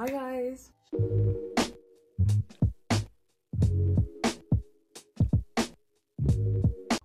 Hi guys!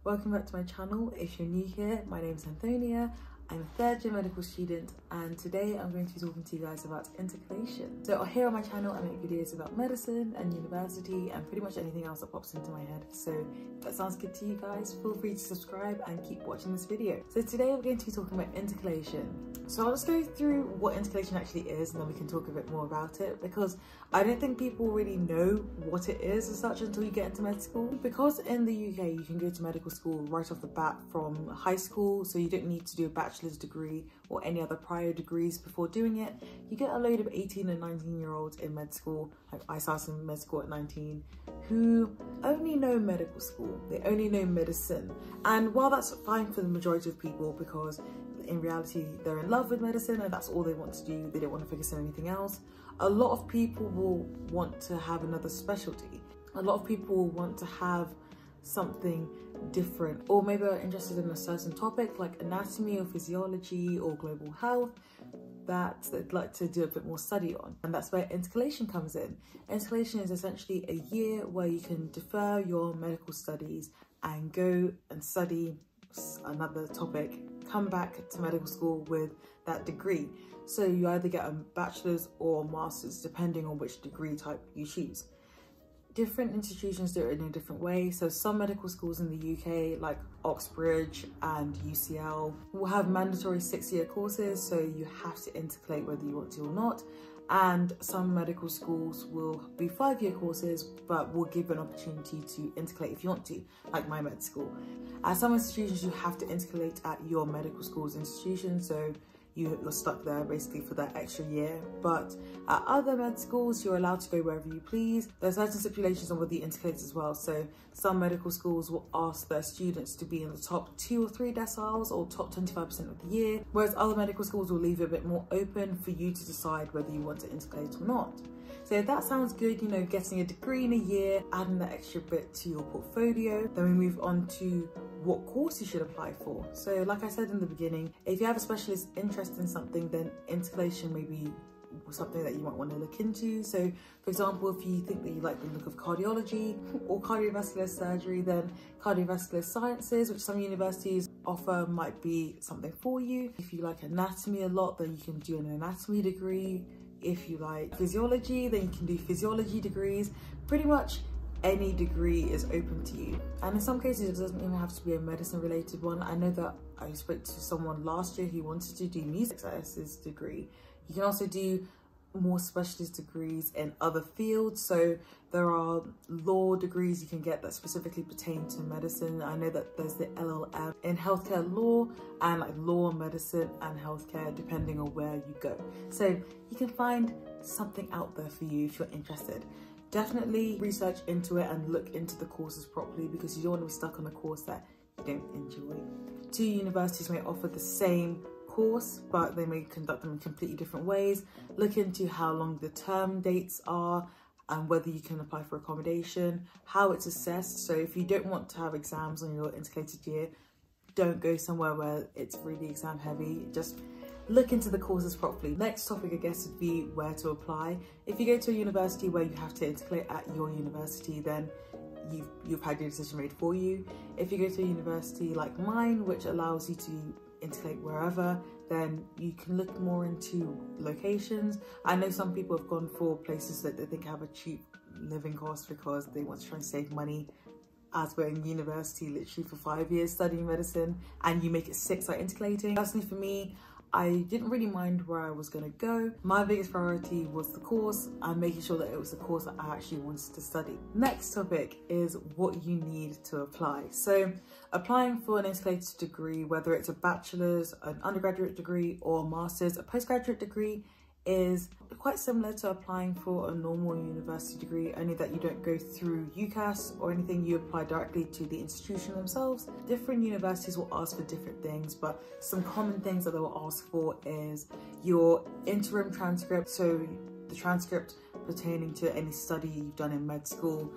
Welcome back to my channel. If you're new here, my name is Antonia. I'm a third year medical student and today I'm going to be talking to you guys about intercalation. So uh, here on my channel I make videos about medicine and university and pretty much anything else that pops into my head. So if that sounds good to you guys, feel free to subscribe and keep watching this video. So today we're going to be talking about intercalation. So I'll just go through what intercalation actually is and then we can talk a bit more about it because I don't think people really know what it is as such until you get into med school. Because in the UK you can go to medical school right off the bat from high school so you don't need to do a bachelor's degree or any other prior degrees before doing it. You get a load of 18 and 19 year olds in med school, like I started in med school at 19, who only know medical school, they only know medicine. And while that's fine for the majority of people because in reality they're in love with medicine and that's all they want to do, they don't want to focus on anything else, a lot of people will want to have another specialty. A lot of people will want to have something different or maybe are interested in a certain topic like anatomy or physiology or global health that they'd like to do a bit more study on and that's where intercalation comes in. Intercalation is essentially a year where you can defer your medical studies and go and study another topic, come back to medical school with that degree. So you either get a bachelor's or a master's depending on which degree type you choose different institutions do it in a different way. So some medical schools in the UK, like Oxbridge and UCL, will have mandatory six-year courses, so you have to intercalate whether you want to or not. And some medical schools will be five-year courses, but will give an opportunity to intercalate if you want to, like my med school. At some institutions, you have to intercalate at your medical school's institution, so you, are stuck there basically for that extra year. But at other med schools, you're allowed to go wherever you please. There's certain stipulations on what the intercalates as well. So some medical schools will ask their students to be in the top two or three deciles or top 25% of the year, whereas other medical schools will leave it a bit more open for you to decide whether you want to intercalate or not. So if that sounds good, you know, getting a degree in a year, adding that extra bit to your portfolio, then we move on to what course you should apply for. So like I said in the beginning, if you have a specialist interest in something, then intercalation may be something that you might want to look into. So for example, if you think that you like the look of cardiology or cardiovascular surgery, then cardiovascular sciences, which some universities offer might be something for you. If you like anatomy a lot, then you can do an anatomy degree. If you like physiology, then you can do physiology degrees. Pretty much any degree is open to you. And in some cases, it doesn't even have to be a medicine related one. I know that I spoke to someone last year who wanted to do music sciences degree. You can also do more specialist degrees in other fields. So there are law degrees you can get that specifically pertain to medicine. I know that there's the LLM in healthcare law and like law, medicine and healthcare depending on where you go. So you can find something out there for you if you're interested definitely research into it and look into the courses properly because you don't want to be stuck on a course that you don't enjoy. Two universities may offer the same course, but they may conduct them in completely different ways. Look into how long the term dates are and whether you can apply for accommodation, how it's assessed. So if you don't want to have exams on your intercalated year, don't go somewhere where it's really exam heavy. Just look into the courses properly. Next topic, I guess, would be where to apply. If you go to a university where you have to intercalate at your university, then you've, you've had your decision made for you. If you go to a university like mine, which allows you to intercalate wherever, then you can look more into locations. I know some people have gone for places that they think have a cheap living cost because they want to try and save money as we're in university literally for five years studying medicine and you make it six by intercalating. Personally for me, I didn't really mind where I was gonna go. My biggest priority was the course and making sure that it was the course that I actually wanted to study. Next topic is what you need to apply. So applying for an intercalated degree, whether it's a bachelor's, an undergraduate degree or a master's, a postgraduate degree is quite similar to applying for a normal university degree, only that you don't go through UCAS or anything, you apply directly to the institution themselves. Different universities will ask for different things, but some common things that they will ask for is your interim transcript, so the transcript pertaining to any study you've done in med school,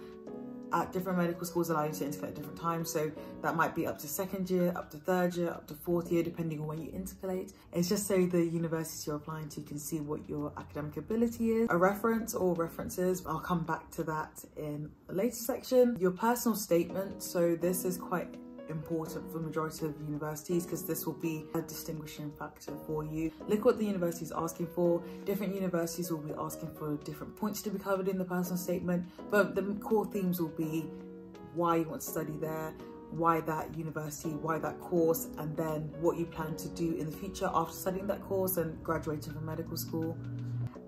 at different medical schools allow you to intercalate at different times. So that might be up to second year, up to third year, up to fourth year, depending on when you intercalate. It's just so the universities you're applying to can see what your academic ability is. A reference or references, I'll come back to that in a later section. Your personal statement. So this is quite important for majority of universities because this will be a distinguishing factor for you. Look what the university is asking for. Different universities will be asking for different points to be covered in the personal statement, but the core themes will be why you want to study there, why that university, why that course, and then what you plan to do in the future after studying that course and graduating from medical school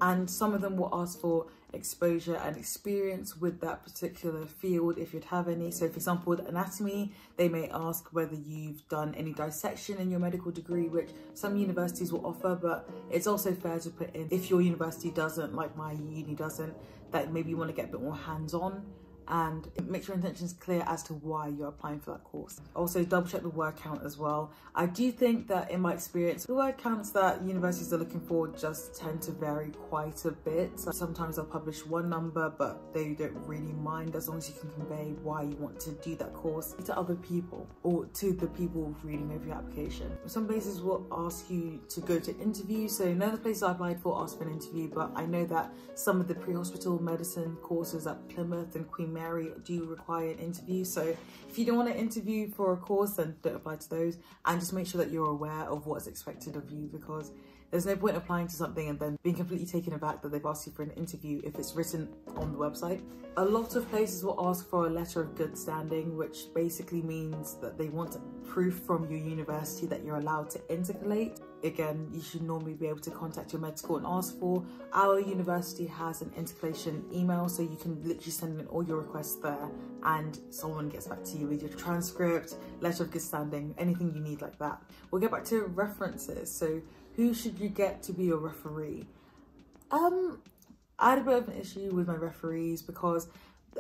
and some of them will ask for exposure and experience with that particular field if you'd have any. So for example with anatomy they may ask whether you've done any dissection in your medical degree which some universities will offer but it's also fair to put in if your university doesn't like my uni doesn't that maybe you want to get a bit more hands-on and make your intentions clear as to why you're applying for that course. Also double check the word count as well. I do think that in my experience, the word counts that universities are looking for just tend to vary quite a bit. So sometimes they'll publish one number, but they don't really mind as long as you can convey why you want to do that course to other people or to the people reading over your application. Some places will ask you to go to interview. So none of the places I applied for asked for an interview, but I know that some of the pre-hospital medicine courses at Plymouth and Queen Mary do require an interview. So if you don't want to interview for a course, then don't apply to those and just make sure that you're aware of what's expected of you because there's no point applying to something and then being completely taken aback that they've asked you for an interview if it's written on the website. A lot of places will ask for a letter of good standing, which basically means that they want proof from your university that you're allowed to intercalate. Again, you should normally be able to contact your med school and ask for. Our university has an intercalation email, so you can literally send in all your requests there and someone gets back to you with your transcript, letter of good standing, anything you need like that. We'll get back to references. So who should you get to be your referee? Um, I had a bit of an issue with my referees because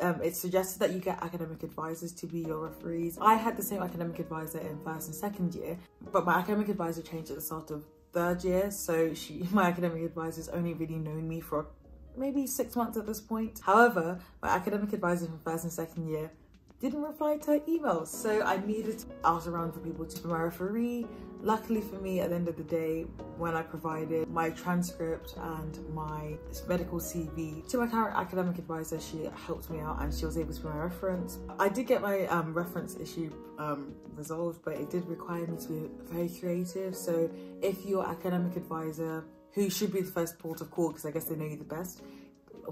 um, it suggested that you get academic advisors to be your referees. I had the same academic advisor in first and second year, but my academic advisor changed at the start of third year. So she, my academic advisor's only really known me for maybe six months at this point. However, my academic advisor from first and second year didn't reply to her emails. So I needed to ask around for people to be my referee. Luckily for me, at the end of the day, when I provided my transcript and my medical CV to my current academic advisor, she helped me out and she was able to be my reference. I did get my um, reference issue um, resolved, but it did require me to be very creative. So if your academic advisor, who should be the first port of call because I guess they know you the best,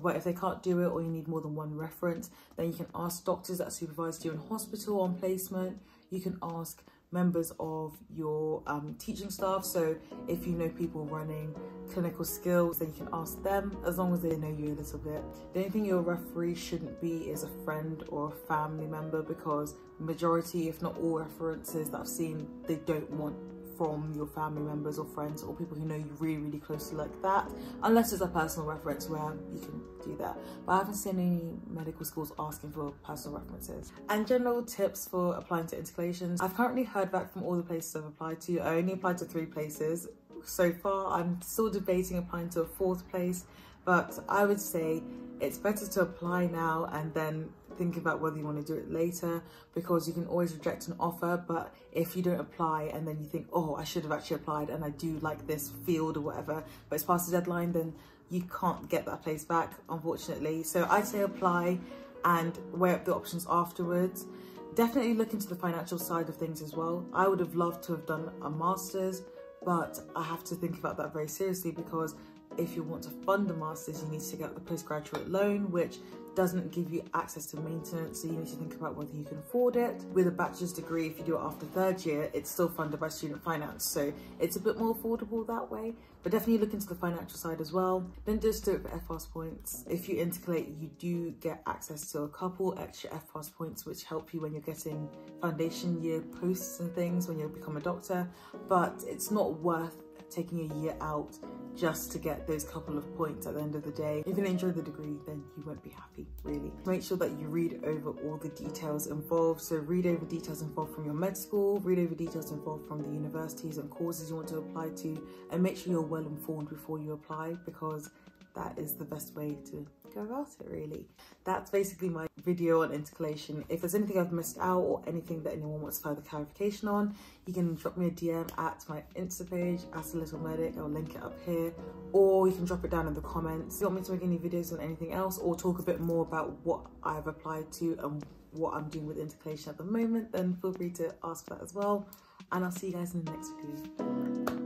but if they can't do it or you need more than one reference, then you can ask doctors that supervise you in hospital on placement. You can ask members of your um, teaching staff. So if you know people running clinical skills, then you can ask them as long as they know you a little bit. The only thing your referee shouldn't be is a friend or a family member because majority, if not all references that I've seen, they don't want from your family members or friends or people who know you really, really closely like that, unless it's a personal reference where you can do that. But I haven't seen any medical schools asking for personal references. And general tips for applying to intercalations. I've currently heard back from all the places I've applied to. I only applied to three places so far. I'm still debating applying to a fourth place, but I would say it's better to apply now and then think about whether you want to do it later because you can always reject an offer but if you don't apply and then you think oh I should have actually applied and I do like this field or whatever but it's past the deadline then you can't get that place back unfortunately. So I'd say apply and weigh up the options afterwards. Definitely look into the financial side of things as well. I would have loved to have done a master's but I have to think about that very seriously because if you want to fund a master's, you need to get the postgraduate loan, which doesn't give you access to maintenance, so you need to think about whether you can afford it. With a bachelor's degree, if you do it after third year, it's still funded by student finance, so it's a bit more affordable that way. But definitely look into the financial side as well. Don't just do it for FPAS points. If you intercalate, you do get access to a couple extra FPAS points, which help you when you're getting foundation year posts and things when you become a doctor, but it's not worth taking a year out just to get those couple of points at the end of the day. If you don't enjoy the degree, then you won't be happy, really. Make sure that you read over all the details involved. So read over details involved from your med school, read over details involved from the universities and courses you want to apply to, and make sure you're well informed before you apply because that is the best way to go about it really. That's basically my video on intercalation. If there's anything I've missed out or anything that anyone wants further clarification on, you can drop me a DM at my Insta page, as a little medic, I'll link it up here, or you can drop it down in the comments. If you want me to make any videos on anything else or talk a bit more about what I've applied to and what I'm doing with intercalation at the moment, then feel free to ask for that as well. And I'll see you guys in the next video.